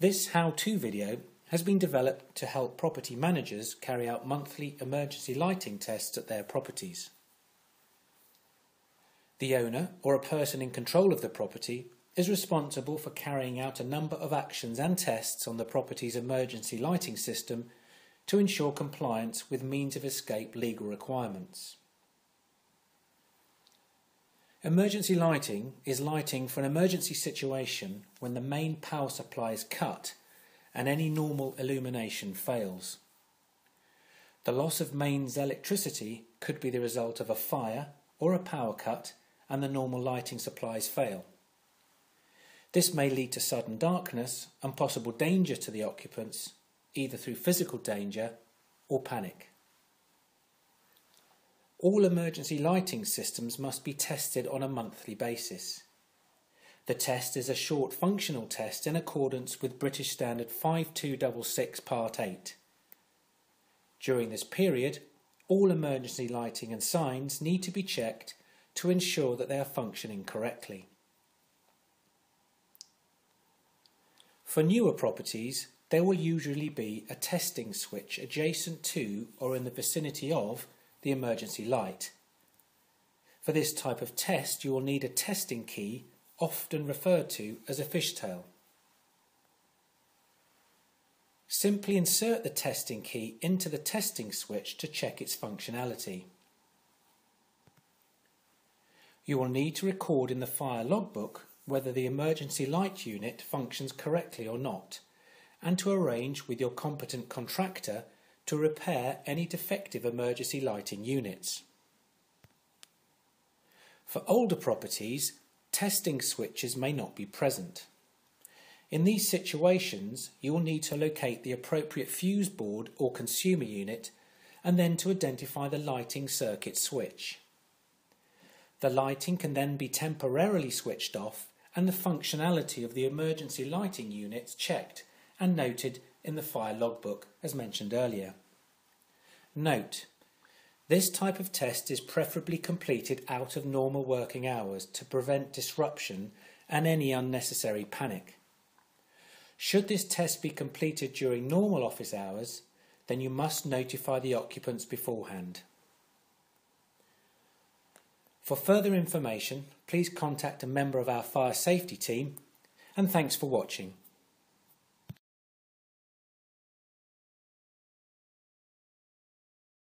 This how-to video has been developed to help property managers carry out monthly emergency lighting tests at their properties. The owner or a person in control of the property is responsible for carrying out a number of actions and tests on the property's emergency lighting system to ensure compliance with means of escape legal requirements. Emergency lighting is lighting for an emergency situation when the main power supply is cut and any normal illumination fails. The loss of mains electricity could be the result of a fire or a power cut and the normal lighting supplies fail. This may lead to sudden darkness and possible danger to the occupants, either through physical danger or panic. All emergency lighting systems must be tested on a monthly basis. The test is a short functional test in accordance with British Standard 5266 Part 8. During this period, all emergency lighting and signs need to be checked to ensure that they are functioning correctly. For newer properties, there will usually be a testing switch adjacent to or in the vicinity of the emergency light. For this type of test, you will need a testing key, often referred to as a fishtail. Simply insert the testing key into the testing switch to check its functionality. You will need to record in the fire logbook whether the emergency light unit functions correctly or not, and to arrange with your competent contractor to repair any defective emergency lighting units. For older properties, testing switches may not be present. In these situations, you will need to locate the appropriate fuse board or consumer unit and then to identify the lighting circuit switch. The lighting can then be temporarily switched off and the functionality of the emergency lighting units checked and noted in the fire logbook as mentioned earlier. Note, this type of test is preferably completed out of normal working hours to prevent disruption and any unnecessary panic. Should this test be completed during normal office hours, then you must notify the occupants beforehand. For further information, please contact a member of our fire safety team and thanks for watching.